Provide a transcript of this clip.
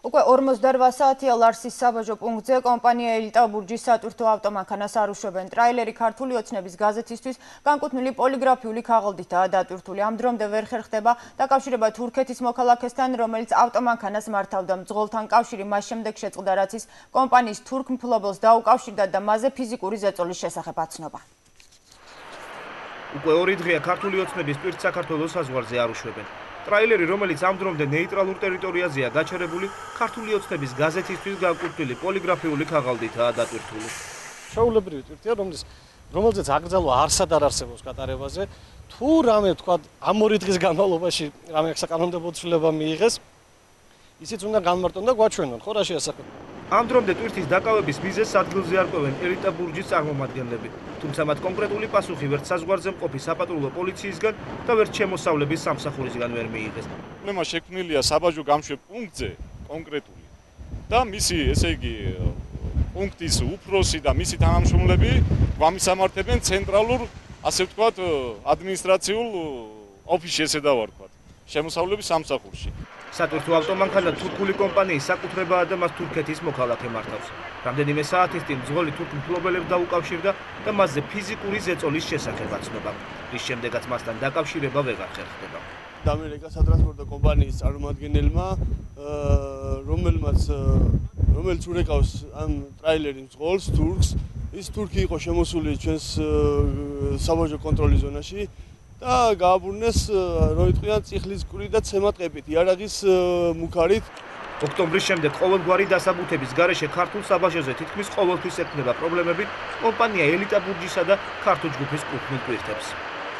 უკვე 48 საათია ლარსის საბაჟო პუნქტზე კომპანია ელიტა ბურჯის სატვირთო ავტომანქანას არუშვებენ. ტრაილერი ქართული ოცნების გაზეთისთვის განკუთვნილი პოლიგრაფიული ქაღალდითაა დატვირთული. ამ დრომდე ვერ ხერხდება დაკავშირება თურქეთის მოქალაქესთან, რომელიც ავტომანქანას მართავდა. მძღოლთან კავშირი მას შემდეგ შეწყდა, რაც ის კომპანიის თურქ მფლობელს დაუკავშირდა და მასზე ფიზიკური ზეწოლის შესახებ აცნობა. უკვე ორი დღეა ქართული ოცნების პირთ საქართველოს საზღვარზე არუშვებენ. ტრაილერი, რომელიც ამ დრომდე ნეიტრალურ ტერიტორიაზეა გაჩერებული, ქართული ოცნების გაზეთისთვის განკუთვნილი პოლიგრაფიული ქაღალდითაა დატვირთული. შეულებრივი ტვირთია, რომელიც რომელზეც აკრძალვა არსად არ არსებობს კატარებაზე, თუ რამე თქვა ამ ორი დღის განმავლობაში რამე საკანონმდებლო ცვლილება მიიღეს, ისიც უნდა განმარტონ და გვაჩვენონ, ხო რა შეასახება. ამ დრომდე ტვირთის დაკავების მიზეზს ადგილზე არკვევენ ელიტა ბურჯის წარმომადგენლები, თუმცა მათ კონკრეტული პასუხი ვერც საზღვარზე მყოფი საპატრულო პოლიციისგან და ვერც შემოსავლების სამსახურისგან ვერ მიიღეს. პრობლემა შექმნილია საბაჟო გამშვებ პუნქტზე კონკრეტული და მისი, ესე იგი, პუნქტის უფროსი და მისი თანამშრომლები გვამისამართებენ ცენტრალურ, ასე ვთქვათ, ადმინისტრაციულ ოფისში ესე დავარქვათ, შემოსავლების სამსახურში. სატვირთო ავტომანქანა თურქული კომპანიის საკუთრებაა და მას თურქეთის მოქალაქე მართავს. რამდენიმე საათის წინ ძღოლი თურქ მფლობელებს დაუკავშირდა და მასზე ფიზიკური ზეწოლის შესახებ აცნობა. ის შემდეგაც მასთან დაკავშირება ვეღარ ხერხდება. ამერიკა სატრანსპორტო კომპანიის წარმომადგენელმა, რომელმაც რომელიც ურეკავს ამ ტრაილერის ძღოლს თურქს, ის თურქი იყო შემოსული ჩვენს საბაჟო კონტროლის ზონაში. და გააბრუნეს როიტყვიან ციხლის კვრი და ცემატყებით იარაღის მუქარით. ოქტომბრის შემდეგ ყოველგვარი დასაბუთების გარეშე ქართულ საბაჟოზე თითქმის ყოველთვის ექნება პრობლემები კომპანია ელიტა ბურჯისა და ქართულ ჯგუფის კუთვნილ პირთებს